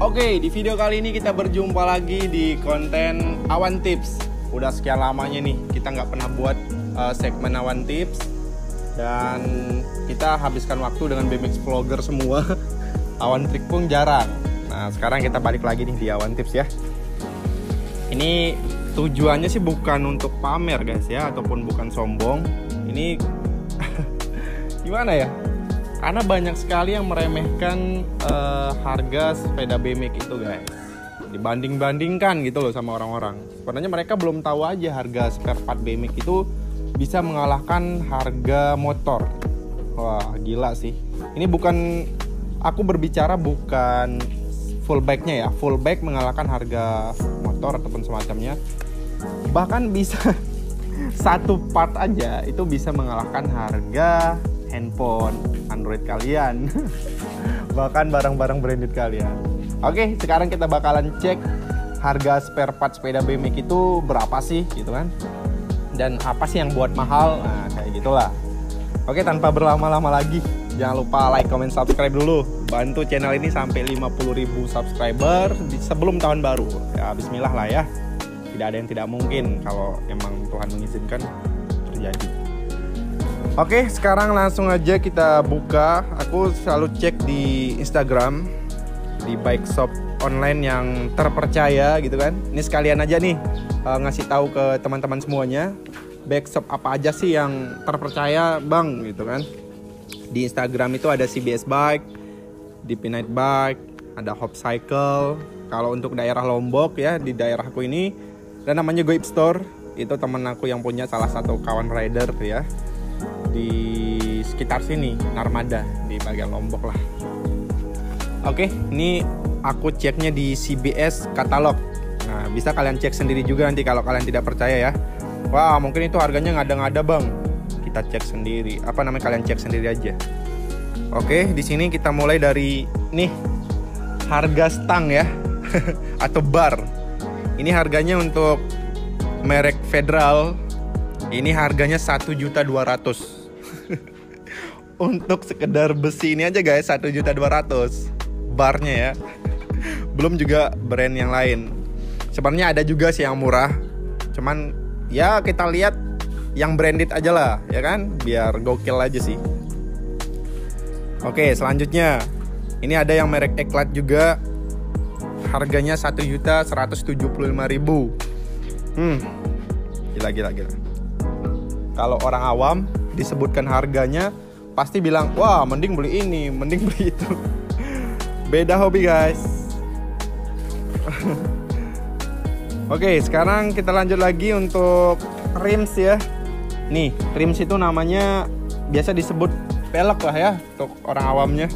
Oke, di video kali ini kita berjumpa lagi di konten Awan Tips. Udah sekian lamanya nih, kita nggak pernah buat uh, segmen Awan Tips. Dan kita habiskan waktu dengan BMX vlogger semua. Awan Trik pun jarang. Nah, sekarang kita balik lagi nih di Awan Tips ya. Ini tujuannya sih bukan untuk pamer guys ya, ataupun bukan sombong. Ini gimana ya? Karena banyak sekali yang meremehkan eh, harga sepeda BMX itu guys. Dibanding-bandingkan gitu loh sama orang-orang. Sebenarnya mereka belum tahu aja harga spare part BMX itu bisa mengalahkan harga motor. Wah gila sih. Ini bukan aku berbicara bukan full bike-nya ya. Full bike mengalahkan harga motor ataupun semacamnya. Bahkan bisa satu part aja itu bisa mengalahkan harga handphone Android kalian. Bahkan barang-barang branded kalian. Oke sekarang kita bakalan cek harga spare part sepeda BMX itu berapa sih gitu kan? Dan apa sih yang buat mahal? Nah kayak gitulah. Oke tanpa berlama-lama lagi jangan lupa like comment subscribe dulu. Bantu channel ini sampai 50.000 subscriber di- sebelum tahun baru. Ya bismillah lah ya. Tidak ada yang tidak mungkin kalau emang Tuhan mengizinkan terjadi. Oke, sekarang langsung aja kita buka. Aku selalu cek di Instagram di bike shop online yang terpercaya gitu kan. Ini sekalian aja nih eh, ngasih tahu ke teman-teman semuanya bike shop apa aja sih yang terpercaya, Bang gitu kan. Di Instagram itu ada CBS Bike, DP Night Bike, ada Hop Cycle. Kalau untuk daerah Lombok ya di daerahku ini dan namanya Goib Store itu temen aku yang punya salah satu kawan rider ya di sekitar sini Narmada di bagian Lombok lah. Oke ini aku ceknya di CBS katalog. Nah bisa kalian cek sendiri juga nanti kalau kalian tidak percaya ya. Wah mungkin itu harganya ngada-ngada bang. Kita cek sendiri. Apa namanya kalian cek sendiri aja. Oke di sini kita mulai dari nih harga stang ya atau bar. Ini harganya untuk merek Federal. Ini harganya 1.200. untuk sekedar besi ini aja guys 1.200 barnya ya. Belum juga brand yang lain. Sebenarnya ada juga sih yang murah. Cuman ya kita lihat yang branded aja lah ya kan biar gokil aja sih. Oke, selanjutnya ini ada yang merek Eklat juga harganya 1.175.000. Hmm. Gila gila gila. Kalau orang awam disebutkan harganya pasti bilang, "Wah, mending beli ini, mending beli itu." Beda hobi, guys. Oke, sekarang kita lanjut lagi untuk rims ya. Nih, rims itu namanya biasa disebut pelek lah ya untuk orang awamnya.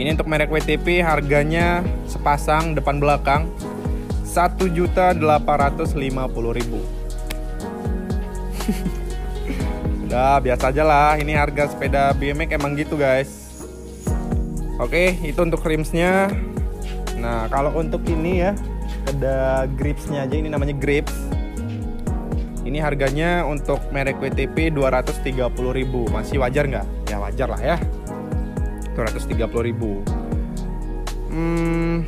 Ini untuk merek WTP harganya sepasang depan belakang 1.850.000. Udah biasa aja lah, ini harga sepeda BMX emang gitu guys. Oke, itu untuk rimsnya. Nah, kalau untuk ini ya, ada gripsnya aja ini namanya grips. Ini harganya untuk merek WTP 230.000. Masih wajar nggak? Ya wajar lah ya. 230.000 Hmm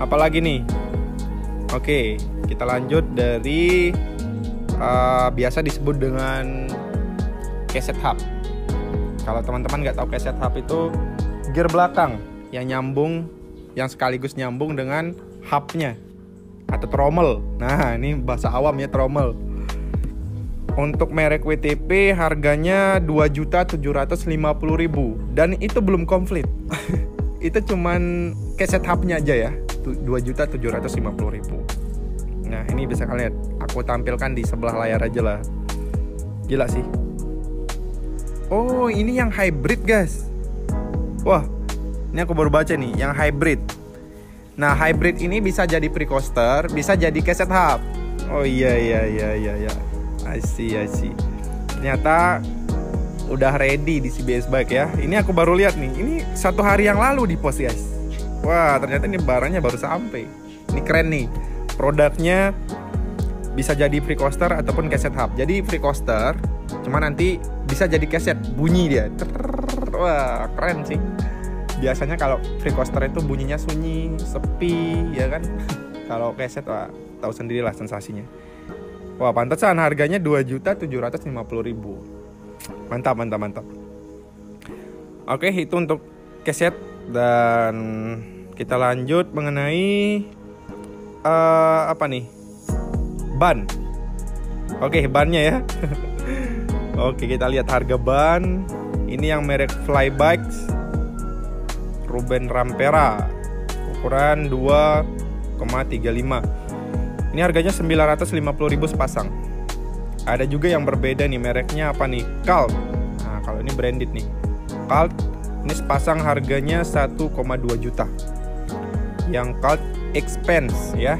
Apalagi nih Oke kita lanjut dari uh, Biasa disebut dengan Keset hub Kalau teman-teman nggak tahu keset hub itu Gear belakang Yang nyambung Yang sekaligus nyambung dengan hubnya Atau trommel Nah ini bahasa awam ya trommel untuk merek WTP harganya 2.750.000 dan itu belum komplit. itu cuman keset hubnya aja ya, 2.750.000. Nah, ini bisa kalian lihat. Aku tampilkan di sebelah layar aja lah. Gila sih. Oh, ini yang hybrid, guys. Wah, ini aku baru baca nih, yang hybrid. Nah, hybrid ini bisa jadi pre-coaster, bisa jadi cassette hub. Oh iya iya iya iya iya. I see, I see. Ternyata udah ready di CBS Bike ya. Ini aku baru lihat nih. Ini satu hari yang lalu di post guys. Wah, ternyata ini barangnya baru sampai. Ini keren nih. Produknya bisa jadi free coaster ataupun cassette hub. Jadi free coaster, cuma nanti bisa jadi cassette bunyi dia. Wah, keren sih. Biasanya kalau free coaster itu bunyinya sunyi, sepi, ya kan? kalau cassette wah, tahu sendirilah sensasinya. Wah, pantesan harganya 2.750.000. Mantap, mantap, mantap. Oke, itu untuk cassette dan kita lanjut mengenai eh, apa nih? Ban. Oke, bannya ya. Oke, kita lihat harga ban. Ini yang merek Flybikes Ruben Rampera. Ukuran 2,35. Ini harganya 950.000 sepasang. Ada juga yang berbeda nih mereknya apa nih? Cult. Nah, kalau ini branded nih. Cult ini sepasang harganya 1,2 juta. Yang Cult Expense ya.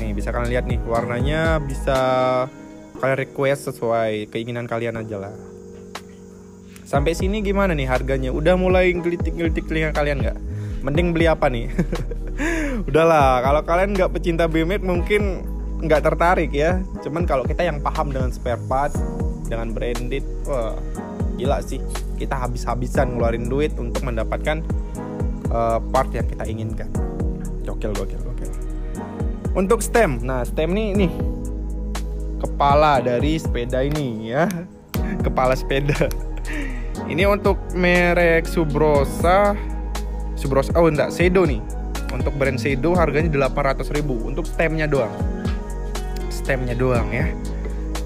Nih bisa kalian lihat nih warnanya bisa kalian request sesuai keinginan kalian aja lah. Sampai sini gimana nih harganya? Udah mulai gelitik-gelitik telinga kalian nggak? Mending beli apa nih? Udahlah, kalau kalian nggak pecinta BMX mungkin nggak tertarik ya. Cuman kalau kita yang paham dengan spare part, dengan branded, wah gila sih. Kita habis-habisan ngeluarin duit untuk mendapatkan uh, part yang kita inginkan. Gokil, gokil, gokil. Untuk stem, nah stem nih nih kepala dari sepeda ini ya, kepala sepeda. Ini untuk merek Subrosa. Subrosa oh enggak Sedo nih. Untuk brand Sedo harganya 800.000 untuk stemnya doang. Stemnya doang ya.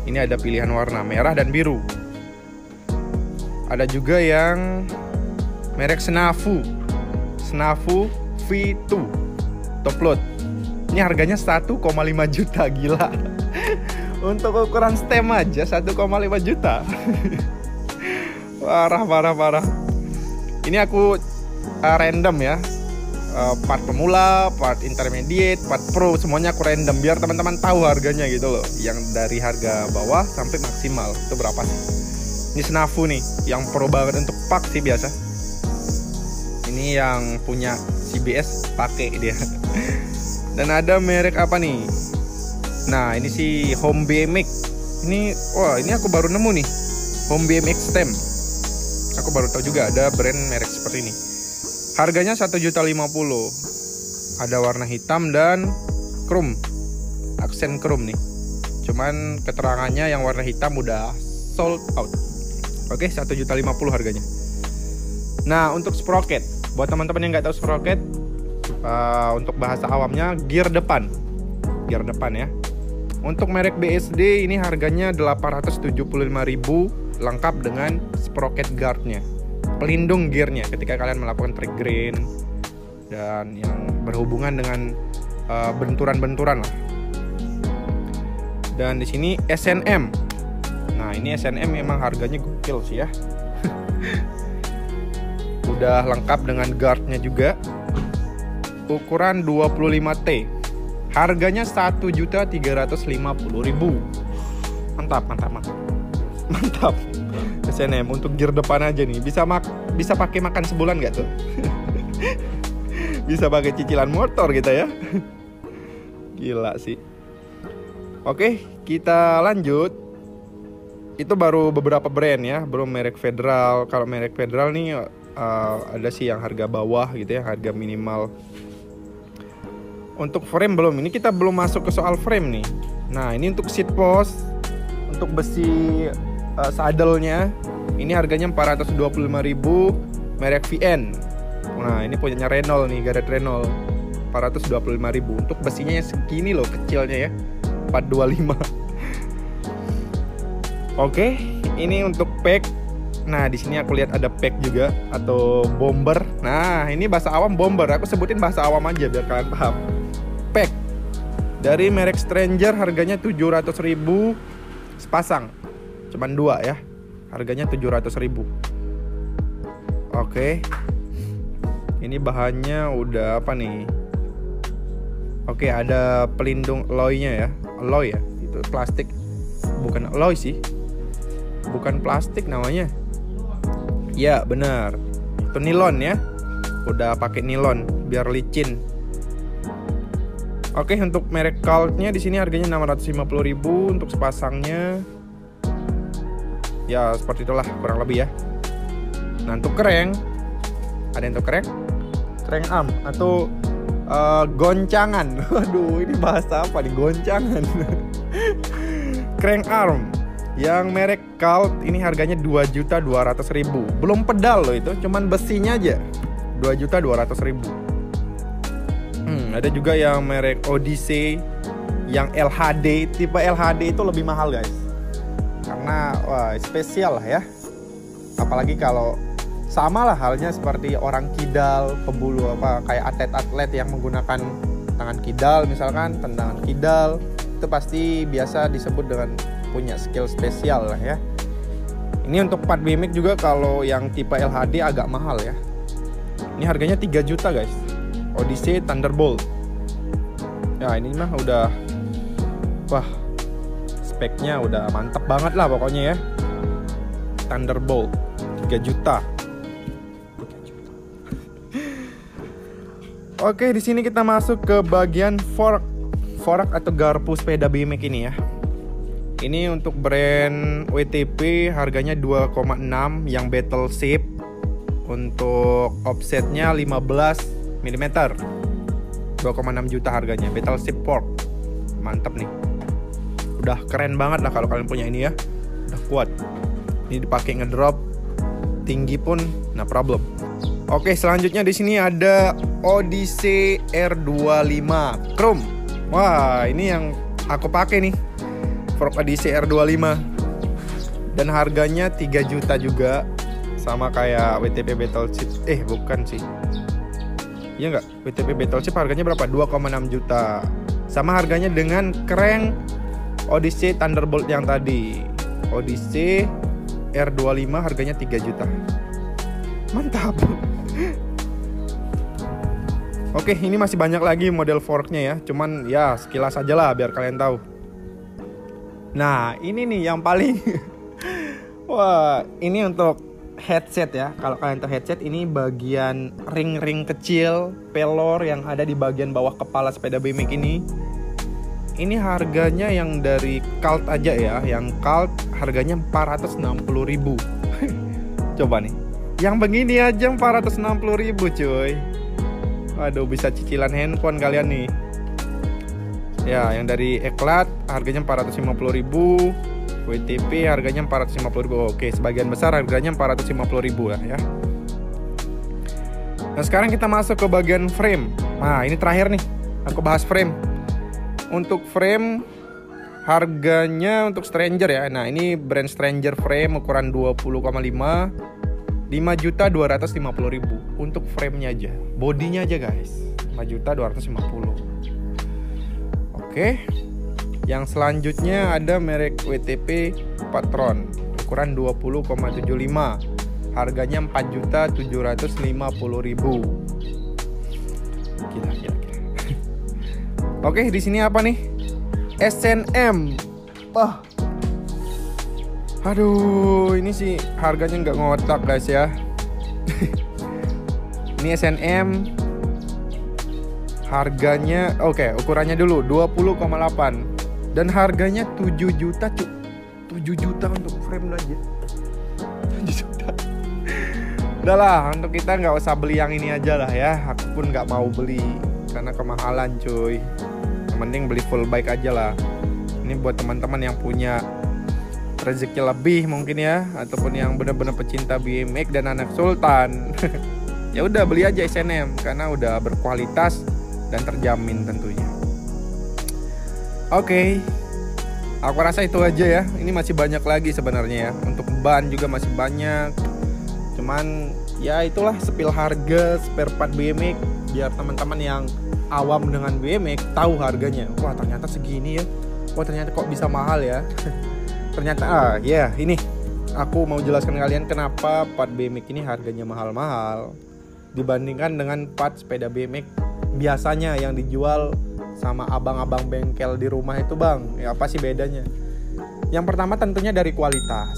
Ini ada pilihan warna merah dan biru. Ada juga yang merek Snafu. Snafu V2 top load. Ini harganya 1,5 juta gila untuk ukuran stem aja 1,5 juta. Parah parah parah. Ini aku uh, random ya. Uh, part pemula part intermediate part pro semuanya aku random biar teman-teman tahu harganya gitu loh. Yang dari harga bawah sampai maksimal. Itu berapa sih? Ini snafu nih yang pro banget untuk pak sih biasa. Ini yang punya CBS pakai dia. Dan ada merek apa nih nah ini si Home BMX ini wah ini aku baru nemu nih. Home BMX Stem. Aku baru tahu juga ada brand merek seperti ini. Harganya 1.050 ada warna hitam dan chrome aksen chrome nih. Cuman keterangannya yang warna hitam udah sold out. Oke 1.050 harganya. Nah untuk sprocket. Buat teman-teman yang nggak tahu sprocket uh, untuk bahasa awamnya gear depan. Gear depan ya untuk merek BSD ini harganya 875.000 lengkap dengan sprocket guardnya pelindung gearnya ketika kalian melakukan track green dan yang berhubungan dengan uh, benturan-benturan lah. Dan di sini SNM nah ini SNM memang harganya gokil sih ya. Udah lengkap dengan guardnya juga. Ukuran 25T harganya 1.350.000 mantap mantap mantap. Mantap. SNM untuk gear depan aja nih. Bisa mak bisa pakai makan sebulan nggak tuh? Bisa pakai cicilan motor kita ya. Gila sih. Oke kita lanjut. Itu baru beberapa brand ya belum merek federal. Kalau merek federal nih uh, ada sih yang harga bawah gitu ya harga minimal untuk frame belum ini kita belum masuk ke soal frame nih nah ini untuk seat post untuk besi uh, saddle-nya ini harganya 425.000 merek VN. Nah, ini punyanya Renault nih, Gareth Renault. 425.000 untuk besinya yang segini loh kecilnya ya. 425. Oke, ini untuk pack. Nah, di sini aku lihat ada pack juga atau bomber. Nah, ini bahasa awam bomber. Aku sebutin bahasa awam aja biar kalian paham. Dari merek Stranger harganya 700.000 sepasang cuman dua ya harganya 700 ribu oke ini bahannya udah apa nih Oke, ada pelindung alloy-nya ya. Alloy ya. Itu plastik. Bukan alloy sih. Bukan plastik namanya. Ya, benar. Itu nilon ya. Udah pakai nilon biar licin. Oke, untuk merek Cult-nya di sini harganya 650.000 untuk sepasangnya. Ya, seperti itulah kurang lebih ya. Nah, untuk kereng ada yang untuk kereng? Kereng arm atau eh, goncangan. Waduh, ini bahasa apa nih? Goncangan. kereng arm yang merek Cult ini harganya 2.200.000. Belum pedal loh itu, cuman besinya aja. 2.200.000. Hmm, ada juga yang merek Odyssey yang LHD, tipe LHD itu lebih mahal guys. Karena wah spesial lah ya. Apalagi kalau sama lah halnya seperti orang kidal, pebulu apa kayak atlet-atlet yang menggunakan tangan kidal misalkan, tendangan kidal itu pasti biasa disebut dengan punya skill spesial lah ya. Ini untuk part BMX juga kalau yang tipe LHD agak mahal ya. Ini harganya 3 juta guys. Odyssey Thunderbolt. Ya ini mah udah wah speknya udah mantap banget lah pokoknya ya. Thunderbolt 3 juta. Oke, di sini kita masuk ke bagian fork. Fork atau garpu sepeda BMX ini ya. Ini untuk brand WTP harganya 2,6 yang battle shape. Untuk offsetnya 15 mm. 2,6 juta harganya. Battle shape fork. Mantap nih. Udah keren banget lah kalau kalian punya ini ya. Udah kuat. Ini dipakai ngedrop tinggi pun nah problem. Oke, selanjutnya di sini ada Odyssey R25 Chrome. Wah, ini yang aku pakai nih. Fork Odyssey R25. Dan harganya 3 juta juga. Sama kayak WTP Battleship. Eh, bukan sih. Iya nggak? WTP Battleship harganya berapa? 2,6 juta. Sama harganya dengan keren Odyssey Thunderbolt yang tadi. Odyssey R25 harganya 3 juta. Mantap. Oke, ini masih banyak lagi model forknya ya. Cuman ya sekilas aja lah biar kalian tahu. Nah, ini nih yang paling Wah, ini untuk headset ya. Kalau kalian tahu headset ini bagian ring-ring kecil pelor yang ada di bagian bawah kepala sepeda BMX ini. Ini harganya yang dari Cult aja ya. Yang Cult harganya 460.000. Coba nih. Yang begini aja 460.000 cuy. Waduh, bisa cicilan handphone kalian nih. Ya, yang dari Eklat harganya 450.000. WTP harganya 450.000. Oke, sebagian besar harganya 450.000 lah ya. Nah, sekarang kita masuk ke bagian frame. Nah, ini terakhir nih. Aku bahas frame. Untuk frame harganya untuk Stranger ya. Nah, ini brand Stranger frame ukuran 20,5 5.250.000 untuk framenya aja, bodinya aja guys. 5.250. Oke. Yang selanjutnya ada merek WTP Patron ukuran 20,75. Harganya 4.750.000. Gila, gila, gila. Oke, di sini apa nih? SNM. Wah, Aduh, ini sih harganya nggak ngotak guys ya. ini SNM harganya oke ukurannya dulu 20,8 dan harganya 7 juta cu. 7 juta untuk frame aja. 7 juta. Udah lah untuk kita nggak usah beli yang ini aja lah ya. Aku pun nggak mau beli karena kemahalan cuy. Yang beli full bike aja lah. Ini buat teman-teman yang punya rezeki lebih mungkin ya ataupun yang benar-benar pecinta BMX dan anak sultan. Ya udah beli aja SNM karena udah berkualitas dan terjamin tentunya oke. Okay. aku rasa itu aja ya. Ini masih banyak lagi sebenarnya ya. Untuk ban juga masih banyak. Cuman ya itulah sepil harga spare part BMX biar teman-teman yang awam dengan BMX tahu harganya. Wah ternyata segini ya. Wah ternyata kok bisa mahal ya. Ternyata ah ya yeah, ini aku mau jelaskan kalian kenapa part BMX ini harganya mahal-mahal. Dibandingkan dengan part sepeda BMX biasanya yang dijual sama abang-abang bengkel di rumah itu bang. Ya apa sih bedanya? Yang pertama tentunya dari kualitas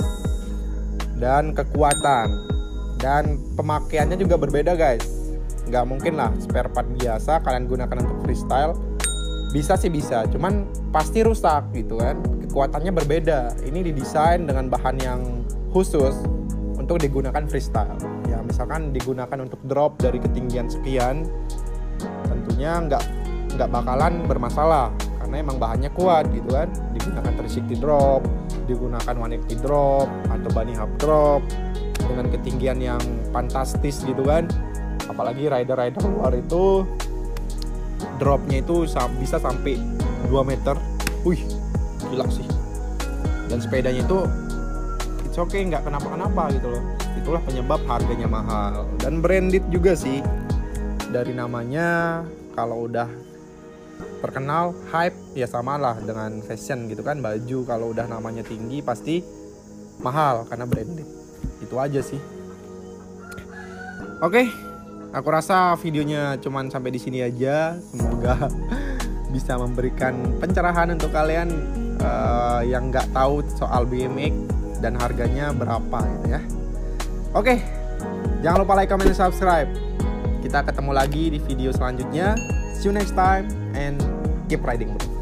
dan kekuatan dan pemakaiannya juga berbeda guys. Nggak mungkin lah spare part biasa kalian gunakan untuk freestyle. Bisa sih bisa cuman pasti rusak gitu kan. Kekuatannya berbeda. Ini didesain dengan bahan yang khusus untuk digunakan freestyle. Ya misalkan digunakan untuk drop dari ketinggian sekian tentunya nggak nggak bakalan bermasalah karena emang bahannya kuat gitu kan. Digunakan 360 drop digunakan 180 drop atau bunny hub drop dengan ketinggian yang fantastis gitu kan. Apalagi rider-rider luar itu dropnya itu bisa sampai 2 meter. Wih gila sih. Dan sepedanya itu it's okay nggak kenapa-kenapa gitu loh. Itulah penyebab harganya mahal. Dan branded juga sih. Dari namanya kalau udah terkenal hype ya samalah dengan fashion gitu kan. Baju kalau udah namanya tinggi pasti mahal karena branded. Itu aja sih. Oke aku rasa videonya cuman sampai di sini aja. Semoga bisa memberikan pencerahan untuk kalian eh, yang nggak tahu soal BMX dan harganya berapa gitu ya. Oke jangan lupa like comment dan subscribe. Kita ketemu lagi di video selanjutnya. See you next time and keep riding. bro